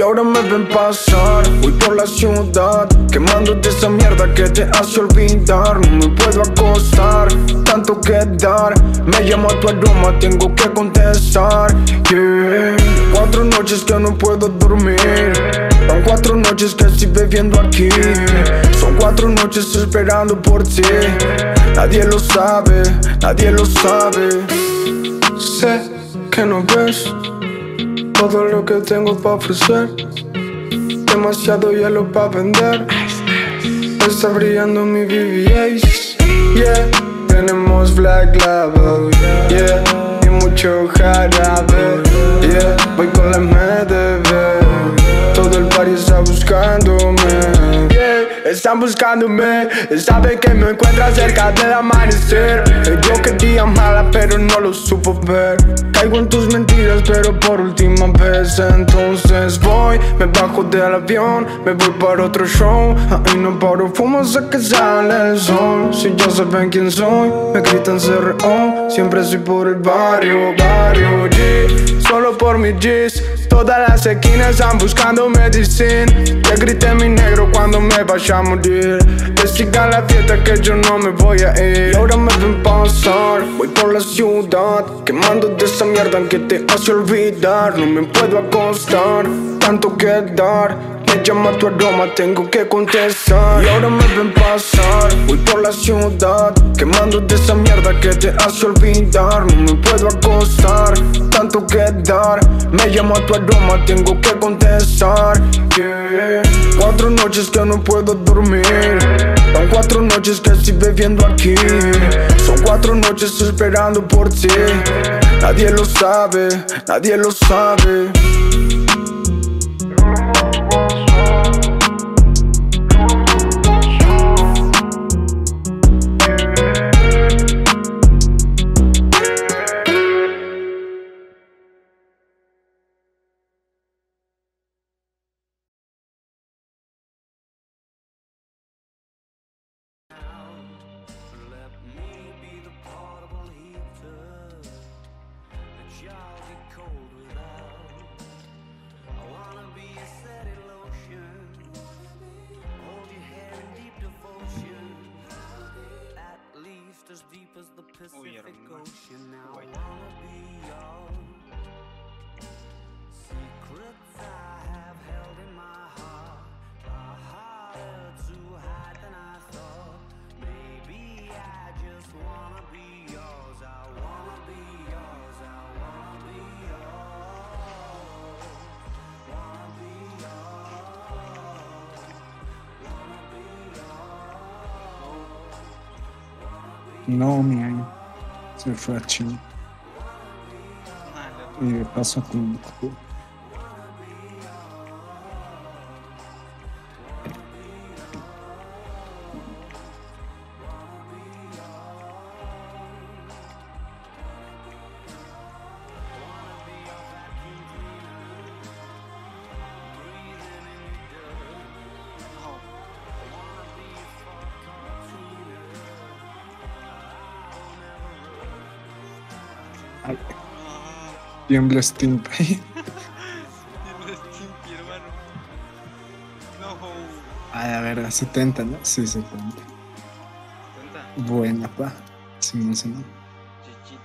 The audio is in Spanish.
ven pasar. Voy por la ciudad Quemando de esa mierda que te hace olvidar. No me puedo acostar Tanto que dar. Me llama tu aroma Tengo que contestar. Yeah. Cuatro noches que no puedo dormir. Son cuatro noches que estoy bebiendo aquí. Son cuatro noches esperando por ti. Nadie lo sabe Nadie lo sabe. Sé que no ves todo lo que tengo para ofrecer. Demasiado hielo para vender. Está brillando mi BBAs. Yeah, tenemos Black Label. Yeah, y mucho jarabe. Yeah, voy con la MDB. Todo el party está buscándome. Están buscándome. Saben que me encuentra cerca del amanecer. Yo quería mala, pero no lo supo ver. Caigo en tus mentiras, pero por última vez. Entonces voy, me bajo del avión, me voy para otro show. Ahí no paro, fumo hasta que sale el sol. Si ya saben quién soy, me gritan CRO. Siempre soy por el barrio, barrio G. Solo por mis G's. Todas las esquinas están buscando medicina. Ya grité mi negro cuando me vaya a morir. Que siga la fiesta que yo no me voy a ir. Y ahora me ven pasar. Voy por la ciudad. Quemando de esa mierda que te hace olvidar. No me puedo acostar. Tanto que dar. Me llama tu aroma, tengo que contestar. Y ahora me ven pasar. Voy por la ciudad. Quemando de esa mierda que te hace olvidar. No me puedo acostar. Tanto que dar. Me llama tu aroma, tengo que contestar. Yeah. Cuatro noches que no puedo dormir. Son cuatro noches que estoy bebiendo aquí. Son cuatro noches esperando por ti. Nadie lo sabe, nadie lo sabe. Pacific. Ocean. Now I wanna be your secrets I have held in my heart are harder to hide than I thought. Maybe I just wanna be yours. I wanna be yours. I wanna be yours. Wanna be yours. Wanna be yours. No, mi año. Se fue infantil e passaclínico. No. tiembla Stimp ahí. Tiene Stimpy, hermano. No. Ay, a ver, a 70, ¿no? Sí, 70. ¿Cuenta? Buena, pa. Sí, no sé. Chichito.